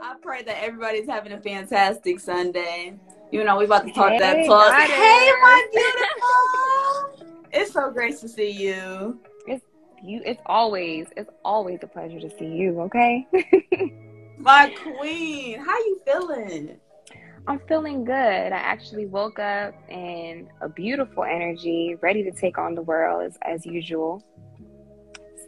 I pray that everybody's having a fantastic Sunday. You know, we about to talk hey, that talk. Hey, my beautiful. it's so great to see you. It's you. It's always. It's always a pleasure to see you. Okay. my queen, how you feeling? I'm feeling good. I actually woke up in a beautiful energy, ready to take on the world as, as usual.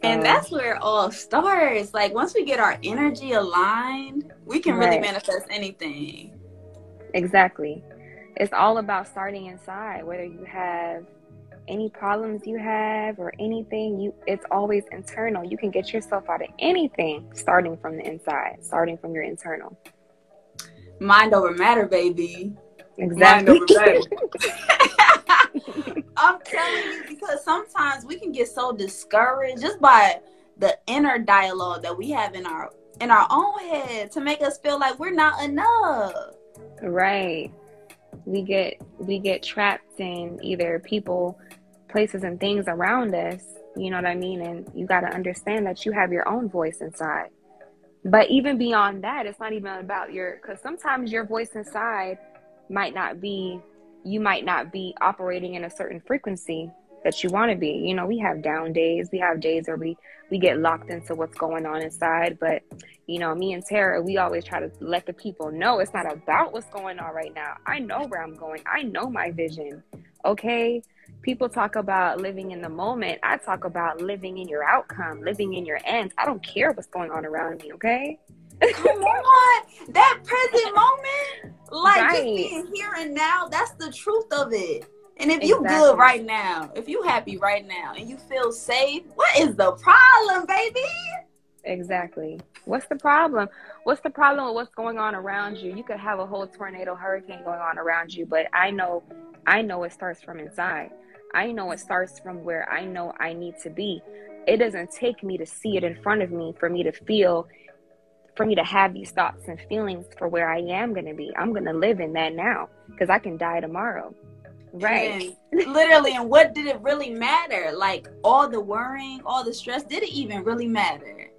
And that's where it all starts. Like once we get our energy aligned, we can right. really manifest anything. Exactly. It's all about starting inside. Whether you have any problems you have or anything, you it's always internal. You can get yourself out of anything starting from the inside, starting from your internal. Mind over matter, baby. Exactly. I'm telling you because sometimes we can get so discouraged just by the inner dialogue that we have in our in our own head to make us feel like we're not enough. Right. We get we get trapped in either people, places and things around us, you know what I mean? And you got to understand that you have your own voice inside. But even beyond that, it's not even about your cuz sometimes your voice inside might not be you might not be operating in a certain frequency that you want to be. You know, we have down days. We have days where we we get locked into what's going on inside. But you know, me and Tera, we always try to let the people know it's not about what's going on right now. I know where I'm going. I know my vision. Okay. People talk about living in the moment. I talk about living in your outcome, living in your ends. I don't care what's going on around me. Okay. Come on, that present moment, like right. just being here and now. That's the truth of it. And if you exactly. good right now, if you happy right now, and you feel safe, what is the problem, baby? Exactly. What's the problem? What's the problem with what's going on around you? You could have a whole tornado, hurricane going on around you, but I know, I know it starts from inside. I know it starts from where I know I need to be. It doesn't take me to see it in front of me for me to feel for me to have these thoughts and feelings for where I am going to be. I'm going to live in that now because I can die tomorrow. Right. And literally, and what did it really matter? Like all the worrying, all the stress, did it even really matter?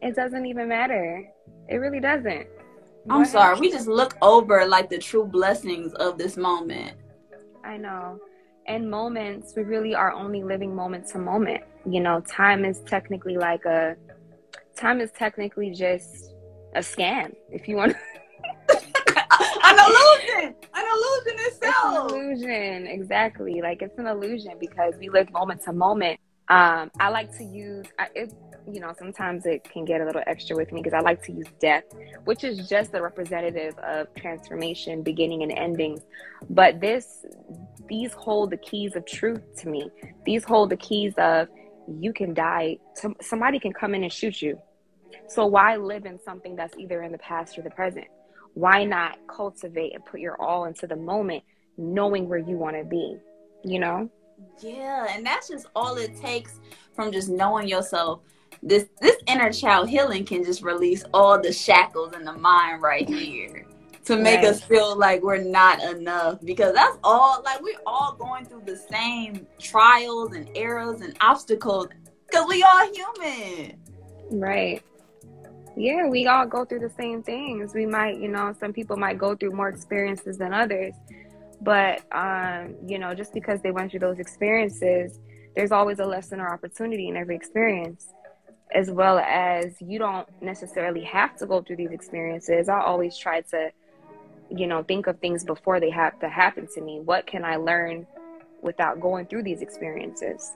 It doesn't even matter. It really doesn't. I'm sorry. We just look over like the true blessings of this moment. I know. And moments, we really are only living moment to moment. You know, time is technically like a time is technically just a scam. If you want. an illusion. An illusion itself. It's an illusion, exactly. Like it's an illusion because we live moment to moment. Um, I like to use it. You know, sometimes it can get a little extra with me because I like to use death, which is just a representative of transformation, beginning and endings. But this, these hold the keys of truth to me. These hold the keys of you can die. Somebody can come in and shoot you so why live in something that's either in the past or the present? Why not cultivate and put your all into the moment, knowing where you want to be? You know? Yeah, and that's just all it takes from just knowing yourself. This this inner child healing can just release all the shackles in the mind right here to make right. us feel like we're not enough because that's all like we're all going through the same trials and errors and obstacles because we all human right yeah, we all go through the same things. We might, you know, some people might go through more experiences than others. But, um, you know, just because they went through those experiences, there's always a lesson or opportunity in every experience, as well as you don't necessarily have to go through these experiences. I always try to, you know, think of things before they have to happen to me. What can I learn without going through these experiences?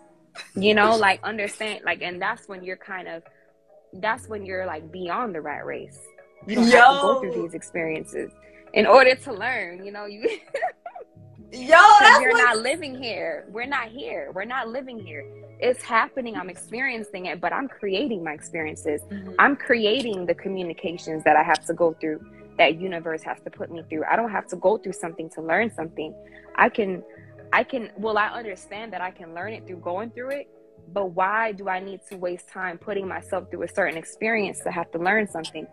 You know, like understand, like, and that's when you're kind of that's when you're like beyond the rat race. You don't Yo. have to go through these experiences in order to learn. You know, you. Yo, you're what... not living here. We're not here. We're not living here. It's happening. I'm experiencing it, but I'm creating my experiences. Mm-hmm. I'm creating the communications that I have to go through. That universe has to put me through. I don't have to go through something to learn something. I can, I can. Well, I understand that I can learn it through going through it, but why do I need to waste time putting myself through a certain experience to have to learn something?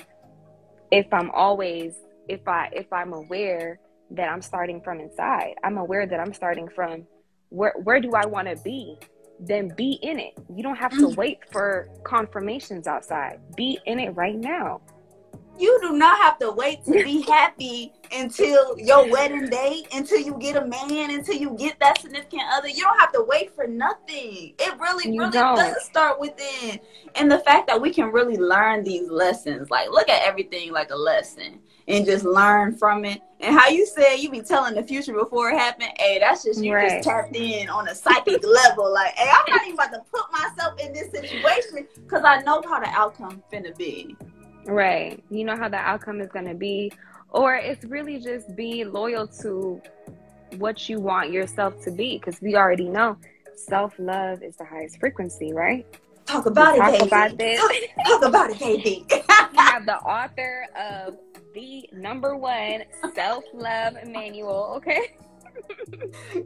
If I'm always if I if I'm aware that I'm starting from inside, I'm aware that I'm starting from where where do I want to be? Then be in it. You don't have to mm. wait for confirmations outside. Be in it right now. You do not have to wait to be happy until your wedding day, until you get a man, until you get that significant other. You don't have to wait for nothing. It really, you really don't. does start within. And the fact that we can really learn these lessons, like look at everything like a lesson and just learn from it. And how you said you be telling the future before it happened, hey, that's just you right. just tapped in on a psychic level. Like, hey, I'm not even about to put myself in this situation because I know how the outcome finna be. Right. You know how the outcome is gonna be. Or it's really just be loyal to what you want yourself to be. Because we already know self love is the highest frequency, right? Talk about we'll it, talk about this. Talk, talk about it, baby. we have the author of the number one self love manual. Okay.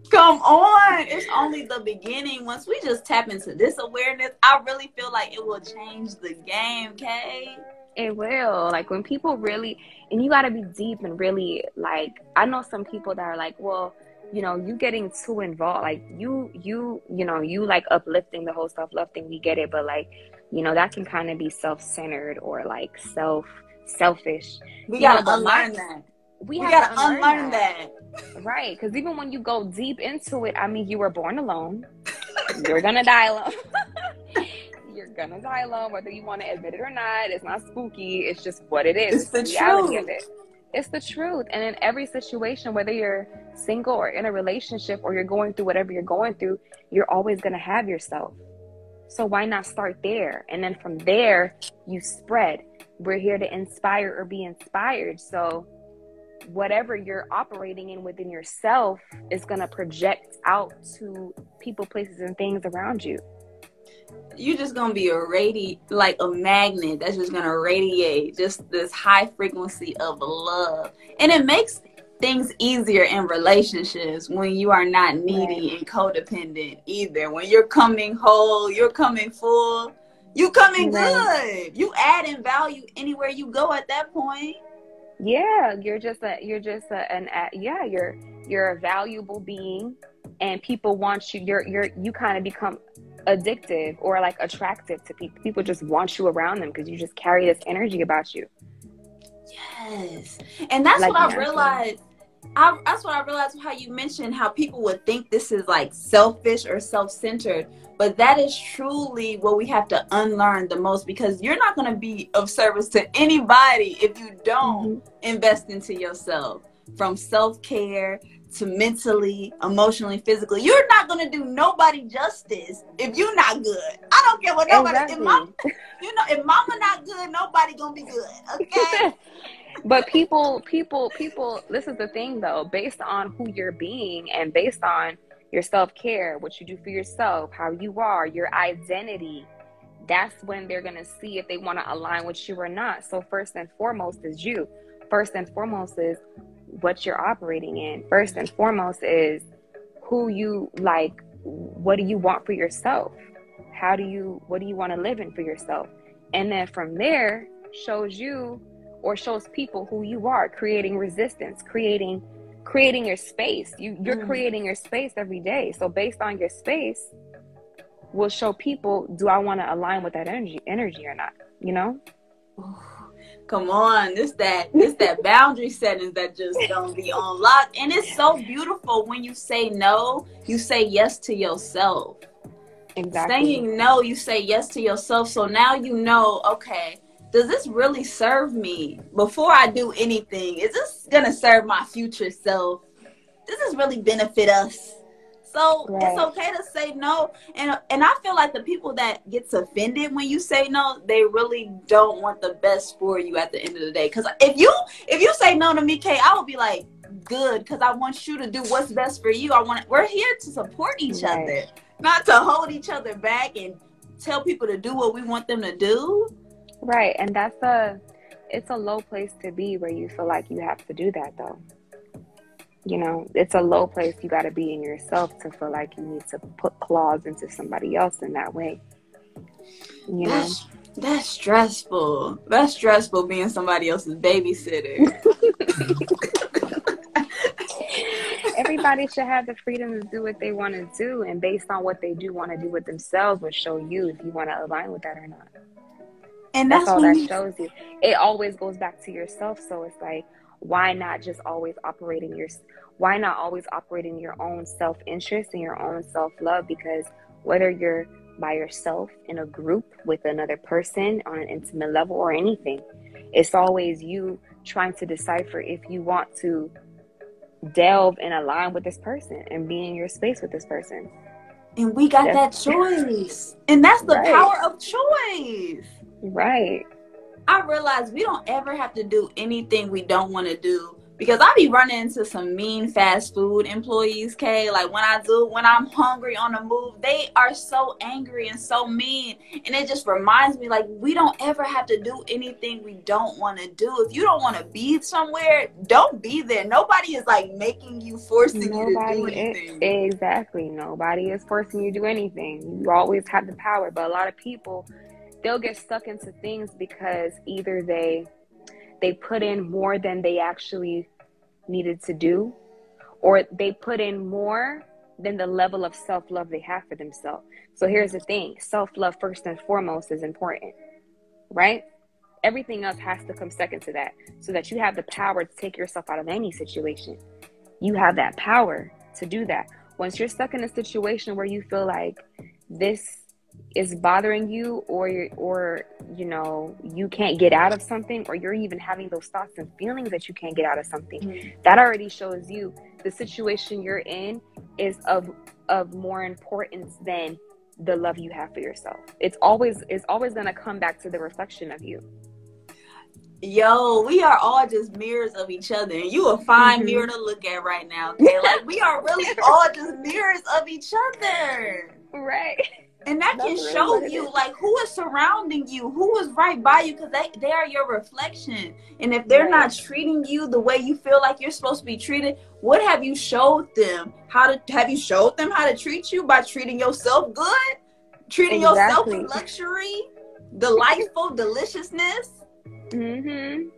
Come on. It's only the beginning. Once we just tap into this awareness, I really feel like it will change the game, Kay. It will. Like when people really, and you got to be deep and really like, I know some people that are like, well, you know, you getting too involved. Like you, you, you know, you like uplifting the whole self love thing. We get it. But like, you know, that can kind of be self centered or like self selfish. We got to unlearn that. We, we got to unlearn that. that. Right. Because even when you go deep into it, I mean, you were born alone. You're going to die alone. You're going to die alone, whether you want to admit it or not. It's not spooky. It's just what it is. It's, the, the truth. Of it. It's the truth. And in every situation, whether you're single or in a relationship or you're going through whatever you're going through, you're always going to have yourself. So why not start there? And then from there, you spread we're here to inspire or be inspired. So whatever you're operating in within yourself is going to project out to people, places, and things around you. You're just gonna be a radi like a magnet that's just gonna radiate just this high frequency of love, and it makes things easier in relationships when you are not needy right. and codependent either. When you're coming whole, you're coming full you coming right. good. You adding value anywhere you go at that point. Yeah, you're just a you're just a, an yeah, you're you're a valuable being and people want you you're you're you kind of become addictive or like attractive to people. People just want you around them because you just carry this energy about you. Yes. And that's like what I realized I, that's what I realized how you mentioned how people would think this is like selfish or self-centered, but that is truly what we have to unlearn the most because you're not going to be of service to anybody if you don't mm-hmm. invest into yourself from self-care to mentally, emotionally, physically. You're not gonna do nobody justice if you're not good. I don't care what nobody. Exactly. If mama, you know, if mama not good, nobody gonna be good. Okay. but people people people this is the thing though based on who you're being and based on your self-care what you do for yourself how you are your identity that's when they're going to see if they want to align with you or not so first and foremost is you first and foremost is what you're operating in first and foremost is who you like what do you want for yourself? How do you what do you want to live in for yourself? And then from there shows you or shows people who you are creating resistance creating creating your space. You you're mm. creating your space every day. So based on your space will show people do i want to align with that energy energy or not you know come on this that this that boundary settings that just don't be unlocked and it's so beautiful when you say no you say yes to yourself exactly saying no you say yes to yourself so now you know okay does this really serve me before I do anything? Is this gonna serve my future self? Does this really benefit us? So right. it's okay to say no. And and I feel like the people that gets offended when you say no, they really don't want the best for you at the end of the day. Cause if you if you say no to me, Kay, I would be like, good, because I want you to do what's best for you. I want we're here to support each right. other, not to hold each other back and tell people to do what we want them to do. Right. And that's a it's a low place to be where you feel like you have to do that though. You know, it's a low place you got to be in yourself to feel like you need to put claws into somebody else in that way. You that's, know, that's stressful. That's stressful being somebody else's babysitter. Everybody should have the freedom to do what they want to do, and based on what they do want to do with themselves, will show you if you want to align with that or not. And that's, that's all that shows you. It always goes back to yourself. So it's like, why not just always operating your why not always operating your own self-interest and your own self-love? Because whether you're by yourself in a group with another person on an intimate level or anything it's always you trying to decipher if you want to delve and align with this person and be in your space with this person. And we got that choice. And that's the right. power of choice. Right I realize we don't ever have to do anything we don't want to do because I be running into some mean fast food employees, Kay. Like when I do, when I'm hungry on the move, they are so angry and so mean. And it just reminds me like we don't ever have to do anything we don't want to do. If you don't want to be somewhere, don't be there. Nobody is like making you, forcing Nobody you to do anything. Is, exactly. Nobody is forcing you to do anything. You always have the power. But a lot of people they'll get stuck into things because either they they put in more than they actually needed to do or they put in more than the level of self-love they have for themselves. So here's the thing self-love first and foremost is important right? Everything else has to come second to that so that you have the power to take yourself out of any situation. You have that power to do that. Once you're stuck in a situation where you feel like this is bothering you or or you know you can't get out of something or you're even having those thoughts and feelings that you can't get out of something mm-hmm. that already shows you the situation you're in is of of more importance than the love you have for yourself it's always it's always going to come back to the reflection of you Yo, we are all just mirrors of each other, and you a fine mm-hmm. mirror to look at right now. Okay, like we are really all just mirrors of each other. Right and that can show you like who is surrounding you who is right by you because they, they are your reflection. And if they're right. not treating you the way you feel like you're supposed to be treated what have you showed them? How to have you showed them how to treat you by treating yourself good? Treating exactly. yourself with luxury? Delightful deliciousness? Mm-hmm.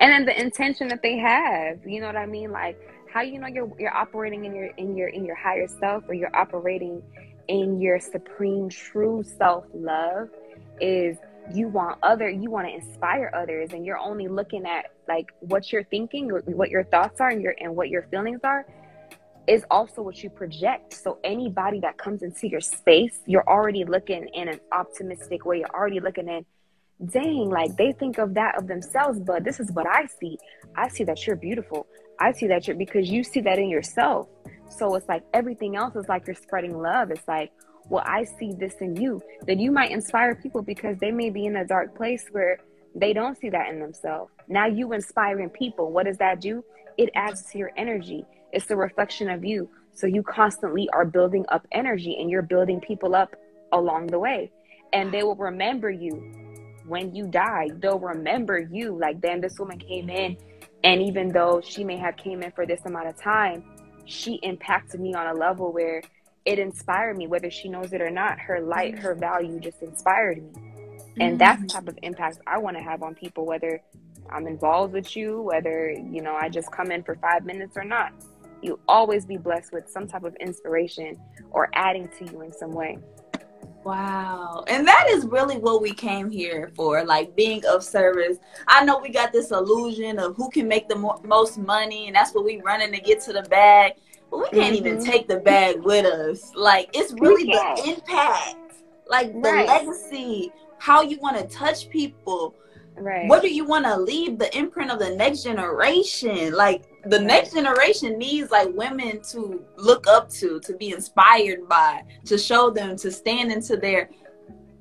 And then the intention that they have you know what i mean? Like how you know you're you're operating in your in your in your higher self or you're operating in your supreme true self love is you want other you want to inspire others and you're only looking at like what you're thinking what your thoughts are and your and what your feelings are is also what you project. So anybody that comes into your space you're already looking in an optimistic way. You're already looking in dang like they think of that of themselves but this is what i see. I see that you're beautiful. I see that you're because you see that in yourself so it's like everything else is like you're spreading love. It's like, well, I see this in you. Then you might inspire people because they may be in a dark place where they don't see that in themselves. Now you inspiring people. What does that do? It adds to your energy. It's the reflection of you. So you constantly are building up energy and you're building people up along the way. And they will remember you when you die. They'll remember you. Like then this woman came in and even though she may have came in for this amount of time, she impacted me on a level where it inspired me, whether she knows it or not. Her light, her value just inspired me. And mm-hmm. that's the type of impact I want to have on people, whether I'm involved with you, whether, you know, I just come in for five minutes or not. You always be blessed with some type of inspiration or adding to you in some way. Wow. And that is really what we came here for, like being of service. I know we got this illusion of who can make the mo- most money, and that's what we running to get to the bag. But we can't mm-hmm. even take the bag with us. Like, it's really the impact, like the right. legacy, how you want to touch people. Right. What do you want to leave the imprint of the next generation? Like, the next generation needs like women to look up to, to be inspired by, to show them to stand into their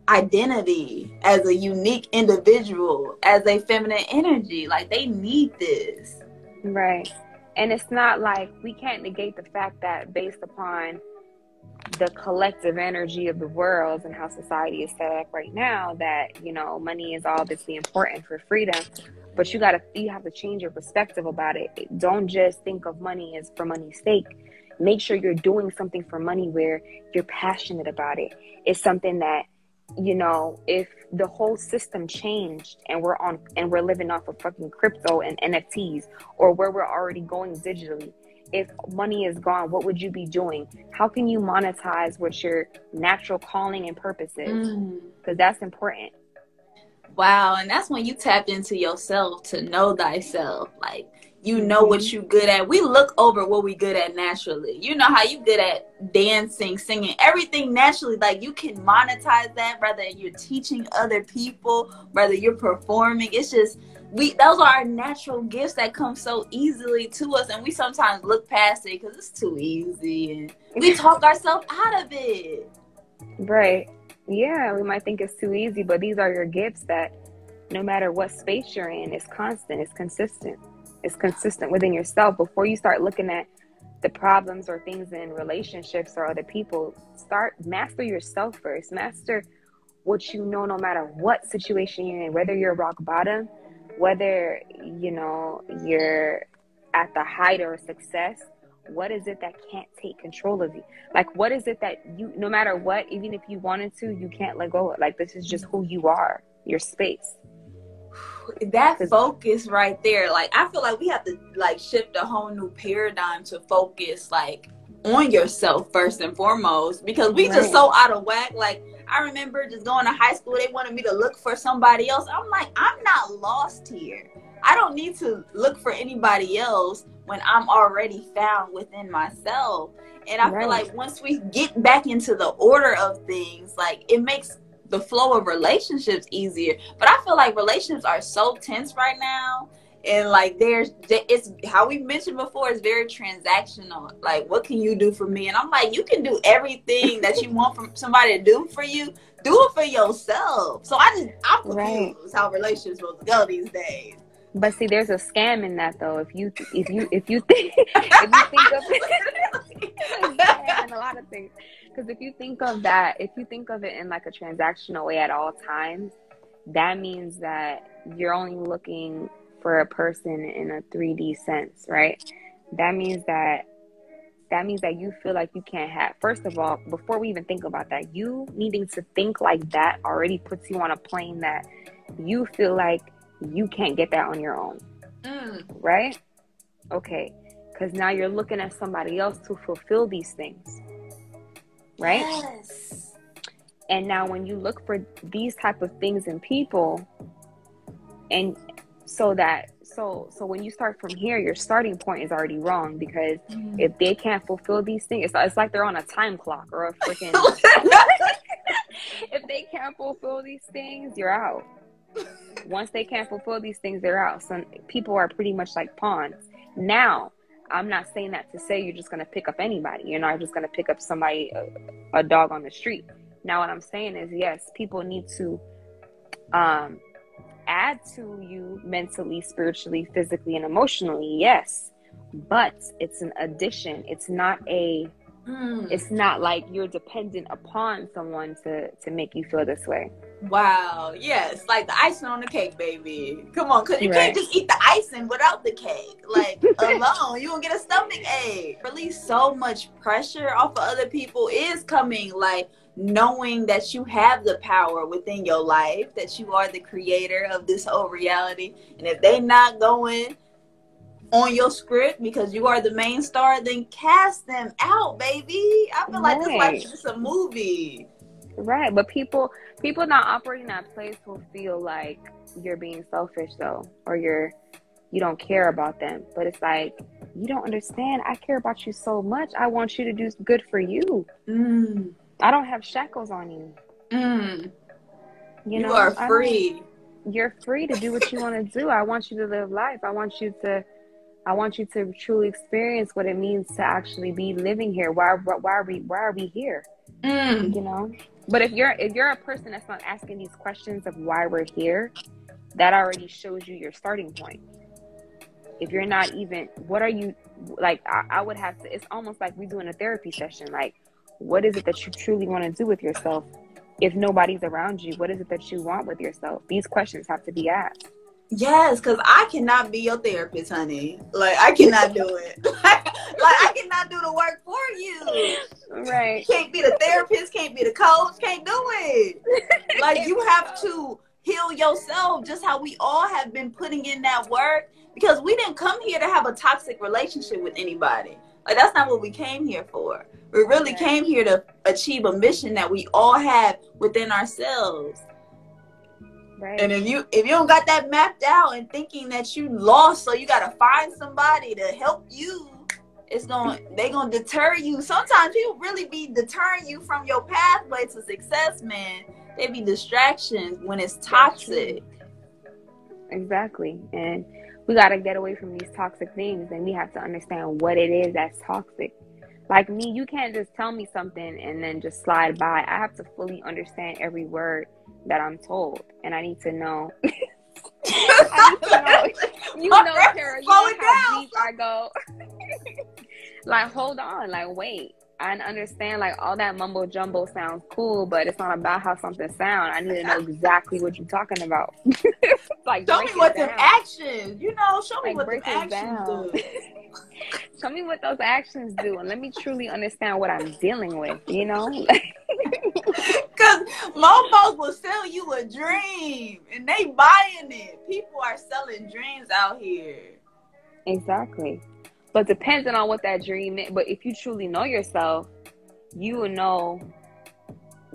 identity as a unique individual, as a feminine energy. Like they need this. Right. And it's not like we can't negate the fact that based upon the collective energy of the world and how society is set up right now that you know money is obviously important for freedom but you gotta you have to change your perspective about it. Don't just think of money as for money's sake. Make sure you're doing something for money where you're passionate about it. It's something that you know if the whole system changed and we're on and we're living off of fucking crypto and nfts or where we're already going digitally if money is gone what would you be doing how can you monetize what your natural calling and purpose is because mm. that's important Wow, and that's when you tap into yourself to know thyself. Like you know what mm-hmm. you good at. We look over what we good at naturally. You know how you good at dancing, singing, everything naturally. Like you can monetize that, whether you're teaching other people, whether you're performing. It's just we those are our natural gifts that come so easily to us, and we sometimes look past it because it's too easy, and we talk ourselves out of it. Right. Yeah, we might think it's too easy, but these are your gifts that no matter what space you're in, it's constant, it's consistent it's consistent within yourself before you start looking at the problems or things in relationships or other people start master yourself first master what you know no matter what situation you're in whether you're rock bottom whether you know you're at the height or success what is it that can't take control of you? Like what is it that you no matter what even if you wanted to you can't let go of? Like this is just who you are your space. That focus right there like i feel like we have to like shift a whole new paradigm to focus like on yourself first and foremost because we right. just so out of whack like i remember just going to high school they wanted me to look for somebody else i'm like i'm not lost here i don't need to look for anybody else when i'm already found within myself and i right. feel like once we get back into the order of things like it makes the flow of relationships easier. But I feel like relationships are so tense right now. And like there's it's how we mentioned before, it's very transactional. Like, what can you do for me? And I'm like, you can do everything that you want from somebody to do for you. Do it for yourself. So I just I'm confused right. how relationships to go these days. But see, there's a scam in that though. If you if you if you think if you think of and a lot of things. Because if you think of that, if you think of it in like a transactional way at all times, that means that you're only looking for a person in a 3D sense, right? That means that that means that you feel like you can't have. First of all, before we even think about that, you needing to think like that already puts you on a plane that you feel like you can't get that on your own. Mm. Right? Okay. Because now you're looking at somebody else to fulfill these things right? Yes. And now when you look for these type of things in people and so that so so when you start from here your starting point is already wrong because mm-hmm. if they can't fulfill these things it's, it's like they're on a time clock or a freaking if they can't fulfill these things you're out once they can't fulfill these things they're out so people are pretty much like pawns now I'm not saying that to say you're just going to pick up anybody. You're not just going to pick up somebody, a, a, dog on the street. Now, what I'm saying is, yes, people need to um, add to you mentally, spiritually, physically, and emotionally. Yes, but it's an addition. It's not a. Mm. It's not like you're dependent upon someone to to make you feel this way. Wow. Yes. Like the icing on the cake, baby. Come on. Cause you right. can't just eat the icing without the cake. Like alone, you won't get a stomach ache. Release so much pressure off of other people is coming like knowing that you have the power within your life, that you are the creator of this whole reality. And if they not going on your script because you are the main star, then cast them out, baby. I feel right. like this life is just a movie. Right, but people people not operating that place will feel like you're being selfish though, or you're you don't care about them. But it's like you don't understand. I care about you so much. I want you to do good for you. Mm. I don't have shackles on you. Mm. You know, you are free. You're free to do what you want to do. I want you to live life. I want you to. I want you to truly experience what it means to actually be living here. Why? Why are we? Why are we here? Mm. You know. But if you're if you're a person that's not asking these questions of why we're here, that already shows you your starting point. If you're not even, what are you like? I, I would have to. It's almost like we're doing a therapy session. Like, what is it that you truly want to do with yourself? If nobody's around you, what is it that you want with yourself? These questions have to be asked. Yes, because I cannot be your therapist, honey. Like I cannot do it. like, I cannot do the work for you. Right. Can't be the therapist, can't be the coach, can't do it. Like you have to heal yourself just how we all have been putting in that work because we didn't come here to have a toxic relationship with anybody. Like that's not what we came here for. We really came here to achieve a mission that we all have within ourselves. Right. And if you if you don't got that mapped out and thinking that you lost, so you gotta find somebody to help you, it's gonna they gonna deter you. Sometimes people really be deterring you from your pathway to success, man. They be distractions when it's toxic. Exactly. And we gotta get away from these toxic things and we have to understand what it is that's toxic. Like me, you can't just tell me something and then just slide by. I have to fully understand every word that I'm told, and I need to know. I need to know. You know, Tera, you know how deep I go. like, hold on, like, wait. I understand, like, all that mumbo jumbo sounds cool, but it's not about how something sounds. I need to know exactly what you're talking about. like, show me what the actions. You know, show me like, what the actions do. Show me what those actions do, and let me truly understand what I'm dealing with. You know, because mofos will sell you a dream, and they buying it. People are selling dreams out here. Exactly, but depending on what that dream is. But if you truly know yourself, you will know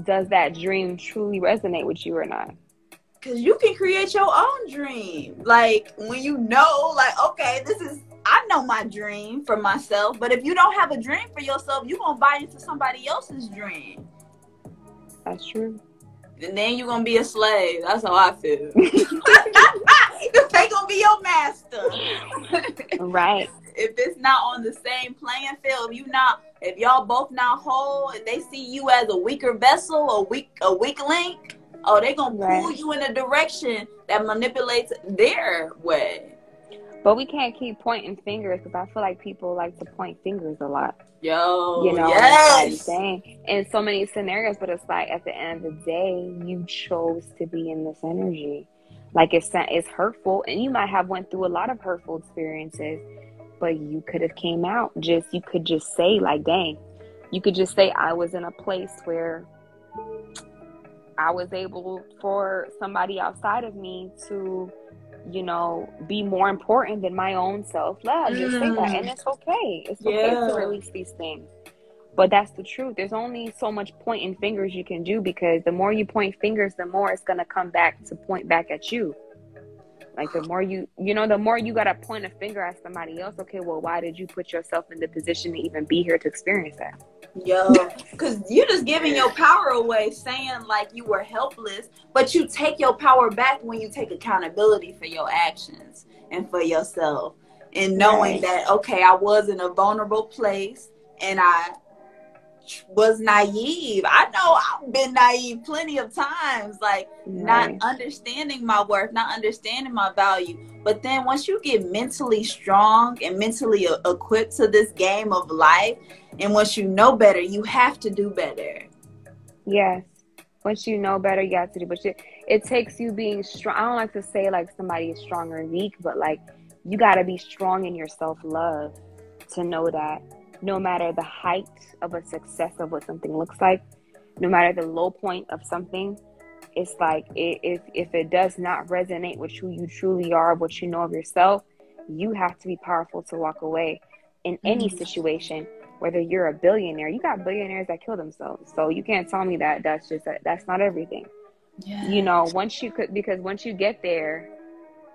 does that dream truly resonate with you or not because you can create your own dream like when you know like okay this is I know my dream for myself, but if you don't have a dream for yourself, you're gonna buy into somebody else's dream. That's true. And then you're gonna be a slave. That's how I feel. they gonna be your master. right. If it's not on the same playing field, if you not if y'all both not whole and they see you as a weaker vessel, a weak a weak link, oh they gonna right. pull you in a direction that manipulates their way. But we can't keep pointing fingers because I feel like people like to point fingers a lot. Yo, you know, yes. in so many scenarios. But it's like at the end of the day, you chose to be in this energy. Like it's it's hurtful, and you might have went through a lot of hurtful experiences, but you could have came out. Just you could just say like, "Dang," you could just say, "I was in a place where." I was able for somebody outside of me to you know, be more important than my own self love. Just say that. And mm. it's okay. It's okay yeah. to release these things. But that's the truth. There's only so much pointing fingers you can do because the more you point fingers, the more it's gonna come back to point back at you. Like the more you you know, the more you gotta point a finger at somebody else, okay, well, why did you put yourself in the position to even be here to experience that? Yo, because you're just giving your power away, saying like you were helpless, but you take your power back when you take accountability for your actions and for yourself. And knowing right. that, okay, I was in a vulnerable place and I was naive. I know I've been naive plenty of times, like right. not understanding my worth, not understanding my value. But then once you get mentally strong and mentally equipped to this game of life, and once you know better, you have to do better. Yes. Once you know better, you have to do. But it, it takes you being strong. I don't like to say like somebody is strong or weak, but like you got to be strong in your self love to know that no matter the height of a success of what something looks like, no matter the low point of something, it's like it, if if it does not resonate with who you truly are, what you know of yourself, you have to be powerful to walk away in any mm-hmm. situation. Whether you're a billionaire, you got billionaires that kill themselves, so you can't tell me that that's just that's not everything. You know, once you could because once you get there,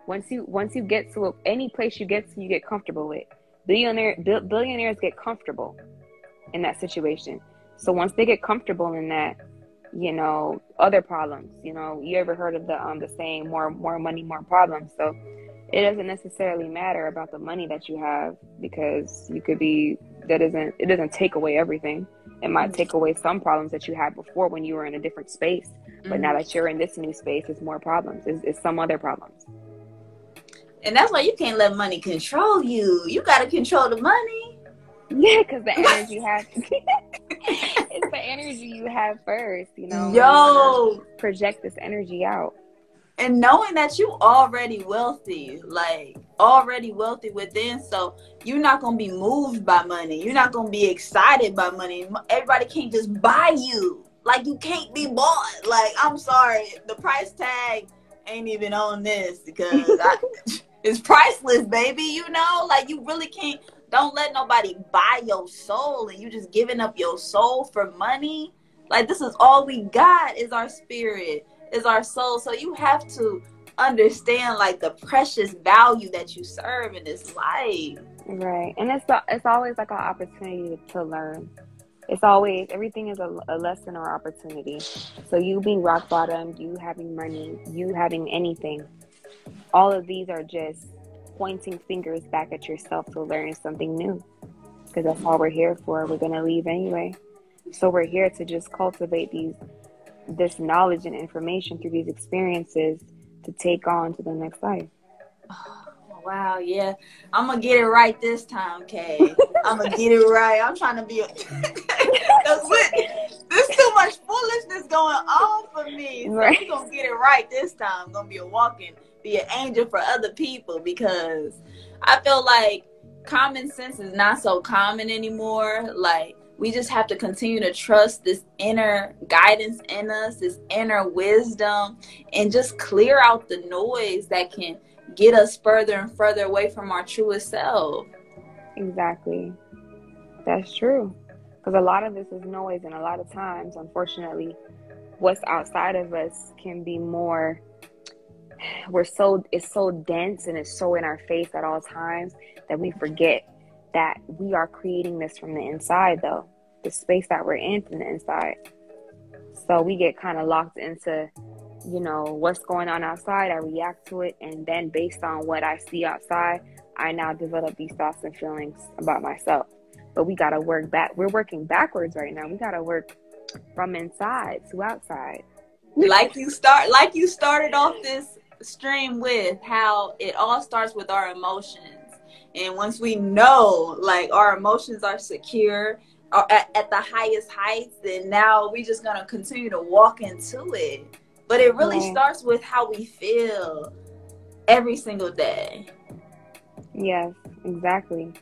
once you once you get to a, any place you get to, you get comfortable with. Billionaire billionaires get comfortable in that situation. So once they get comfortable in that, you know, other problems. You know, you ever heard of the um the saying more more money, more problems. So it doesn't necessarily matter about the money that you have because you could be that isn't it doesn't take away everything. It might take away some problems that you had before when you were in a different space. But mm-hmm. now that you're in this new space, it's more problems. It's, it's some other problems. And that's why you can't let money control you. You got to control the money. Yeah, because the energy you have. it's the energy you have first, you know. Yo, project this energy out. And knowing that you already wealthy, like already wealthy within, so you're not gonna be moved by money. You're not gonna be excited by money. Everybody can't just buy you. Like you can't be bought. Like I'm sorry, the price tag ain't even on this because I, it's priceless, baby. You know, like you really can't. Don't let nobody buy your soul, and you just giving up your soul for money. Like this is all we got is our spirit, is our soul. So you have to understand like the precious value that you serve in this life. Right. And it's it's always like an opportunity to learn. It's always everything is a, a lesson or opportunity. So you being rock bottom, you having money, you having anything, all of these are just pointing fingers back at yourself to learn something new. Because that's all we're here for. We're gonna leave anyway. So we're here to just cultivate these this knowledge and information through these experiences to take on to the next life. wow, yeah. I'm gonna get it right this time, Kay. I'm gonna get it right. I'm trying to be a there's too much foolishness going on for me. So right. we're gonna get it right this time. I'm gonna be a walking, be an angel for other people because I feel like common sense is not so common anymore. Like we just have to continue to trust this inner guidance in us, this inner wisdom, and just clear out the noise that can get us further and further away from our truest self. Exactly. That's true. Because a lot of this is noise, and a lot of times, unfortunately, what's outside of us can be more. We're so, it's so dense and it's so in our face at all times that we forget that we are creating this from the inside, though, the space that we're in from the inside. So we get kind of locked into, you know, what's going on outside. I react to it. And then based on what I see outside, I now develop these thoughts and feelings about myself. But we got to work back. We're working backwards right now. We got to work from inside to outside. like you start, like you started off this stream with how it all starts with our emotions and once we know like our emotions are secure or at, at the highest heights, then now we're just gonna continue to walk into it. But it really right. starts with how we feel every single day. Yes, exactly.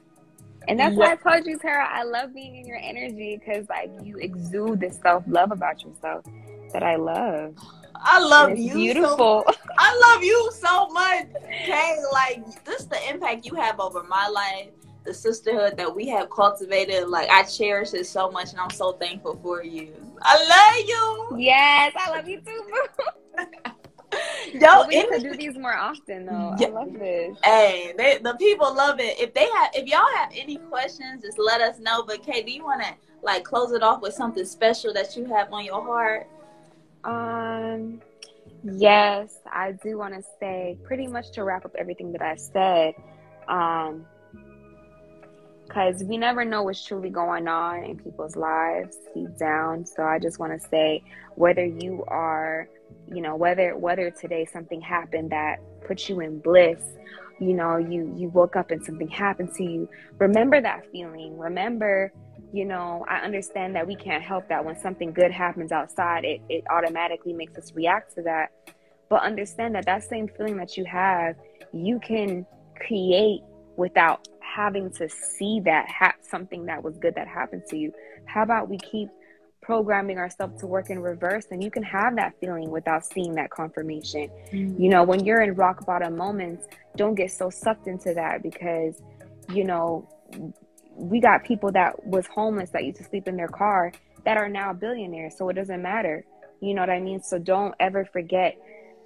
And that's why I told you, Tera, I love being in your energy because like you exude this self love about yourself that I love. I love you. Beautiful. So, I love you so much. Okay, like this the impact you have over my life, the sisterhood that we have cultivated. Like I cherish it so much, and I'm so thankful for you. I love you. Yes, I love you too. Yo, we need to do these more often, though. Yeah. I love this. Hey, they, the people love it. If they have, if y'all have any questions, just let us know. But Kay, do you want to like close it off with something special that you have on your heart? Um, yes, I do want to say pretty much to wrap up everything that I said. Um, because we never know what's truly going on in people's lives deep down. So I just want to say, whether you are, you know, whether whether today something happened that puts you in bliss, you know, you you woke up and something happened to you. Remember that feeling. Remember you know, I understand that we can't help that when something good happens outside, it, it automatically makes us react to that. But understand that that same feeling that you have, you can create without having to see that ha- something that was good that happened to you. How about we keep programming ourselves to work in reverse and you can have that feeling without seeing that confirmation. Mm-hmm. You know, when you're in rock bottom moments, don't get so sucked into that because, you know, we got people that was homeless that used to sleep in their car that are now billionaires. So it doesn't matter. You know what I mean? So don't ever forget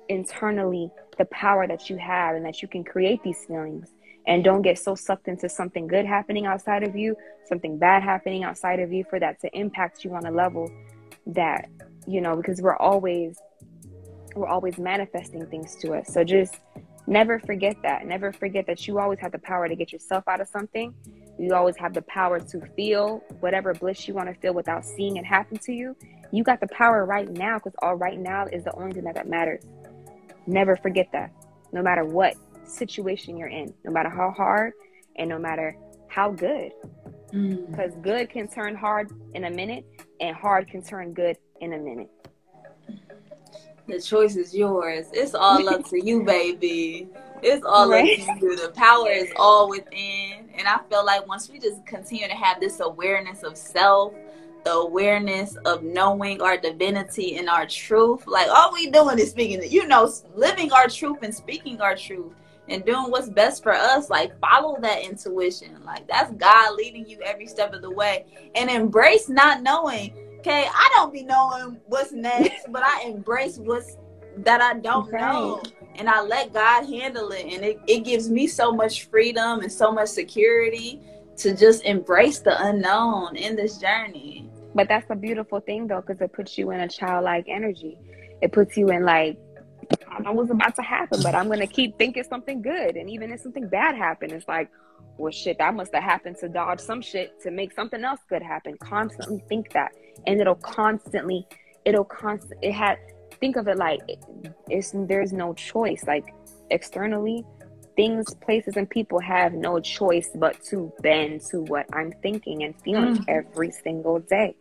internally the power that you have and that you can create these feelings. And don't get so sucked into something good happening outside of you, something bad happening outside of you for that to impact you on a level that, you know, because we're always we're always manifesting things to us. So just never forget that. Never forget that you always have the power to get yourself out of something you always have the power to feel whatever bliss you want to feel without seeing it happen to you. You got the power right now because all right now is the only thing that, that matters. Never forget that. No matter what situation you're in, no matter how hard and no matter how good. Because mm. good can turn hard in a minute and hard can turn good in a minute. The choice is yours. It's all up to you, baby. It's all right. up to you. The power is all within. And I feel like once we just continue to have this awareness of self, the awareness of knowing our divinity and our truth, like all we doing is speaking, you know, living our truth and speaking our truth and doing what's best for us. Like follow that intuition. Like that's God leading you every step of the way. And embrace not knowing Okay, I don't be knowing what's next, but I embrace what's that I don't right. know. And I let God handle it. And it, it gives me so much freedom and so much security to just embrace the unknown in this journey. But that's a beautiful thing though, because it puts you in a childlike energy. It puts you in like, I don't know what's about to happen, but I'm gonna keep thinking something good. And even if something bad happened, it's like, well shit, that must have happened to dodge some shit to make something else good happen. Constantly think that. And it'll constantly, it'll constant it had think of it like it's there's no choice. Like externally, things, places, and people have no choice but to bend to what I'm thinking and feeling mm. every single day.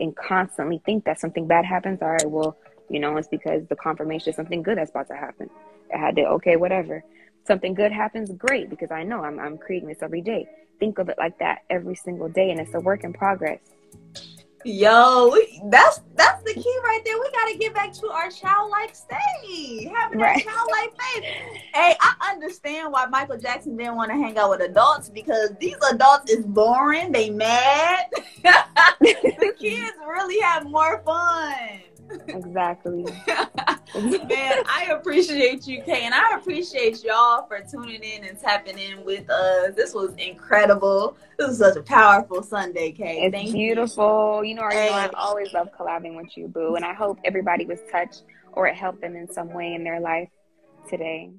And constantly think that something bad happens. All right, well, you know, it's because the confirmation of something good that's about to happen. I had to, okay, whatever. Something good happens, great, because I know I'm, I'm creating this every day. Think of it like that every single day, and it's a work in progress. Yo, that's that's the key right there. We gotta get back to our childlike state, having right. that childlike faith. hey, I understand why Michael Jackson didn't want to hang out with adults because these adults is boring. They mad. the kids really have more fun. Exactly. Man, I appreciate you, Kay, and I appreciate y'all for tuning in and tapping in with us. This was incredible. This was such a powerful Sunday, Kay. It's Thank beautiful. You, you know, hey. I've always love collabing with you, Boo, and I hope everybody was touched or it helped them in some way in their life today.